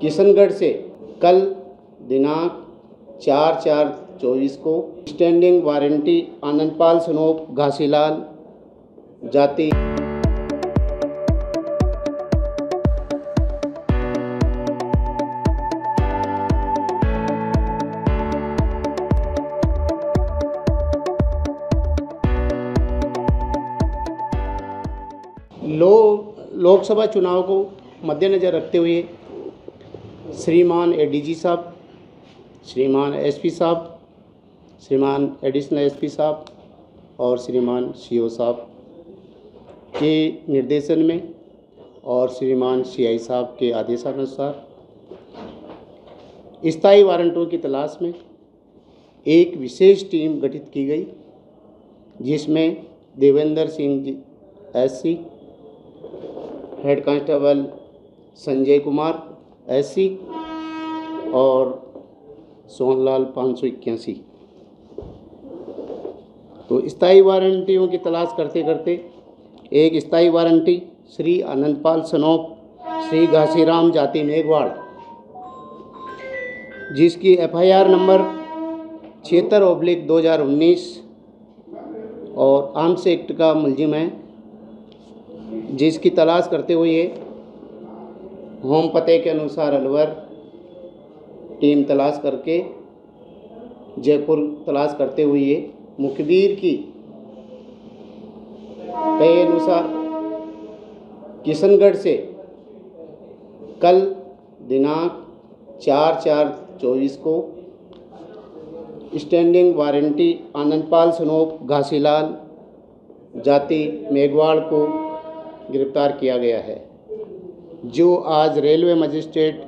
किशनगढ़ से कल दिनांक चार चार चौबीस को स्टैंडिंग वारंटी आनंदपाल सनोप घासीलाल जाति। लो, लोकसभा चुनाव को मद्देनज़र रखते हुए श्रीमान एडीजी साहब, श्रीमान एसपी साहब, श्रीमान एडिशनल एसपी साहब और श्रीमान सीओ साहब के निर्देशन में और श्रीमान सीआई साहब के आदेशानुसार स्थायी वारंटों की तलाश में एक विशेष टीम गठित की गई, जिसमें Devendra Singh ji SC head constable Sanjay Kumar SC और सोनलाल पाँच सौ इक्यासी। तो स्थायी वारंटियों की तलाश करते करते एक स्थायी वारंटी, श्री आनंदपाल सनोप, श्री घासीराम जाति मेघवाड़ जिसकी एफआईआर नंबर छिहत्तर ओब्लिक दो हज़ार उन्नीस और आर्म्स एक्ट का मुलजिम है, जिसकी तलाश करते हुए होम पते के अनुसार अलवर टीम तलाश करके जयपुर तलाश करते हुए मुखबिर की कहे अनुसार किशनगढ़ से कल दिनांक चार चार चौबीस को स्टैंडिंग वारंटी आनंदपाल सनोप घासीलाल जाति मेघवाड़ को गिरफ़्तार किया गया है। जो आज रेलवे मजिस्ट्रेट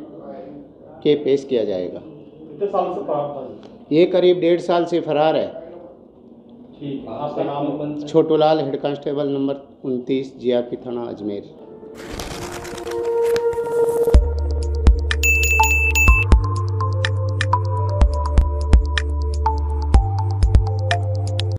के पेश किया जाएगा। कितने साल से फरार ये? ये करीब डेढ़ साल से फरार है। ठीक आपका नाम? छोटूलाल हेड कांस्टेबल नंबर उनतीस जियापी थाना अजमेर।